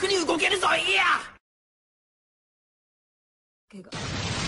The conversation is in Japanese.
楽に動けるぞいや。怪我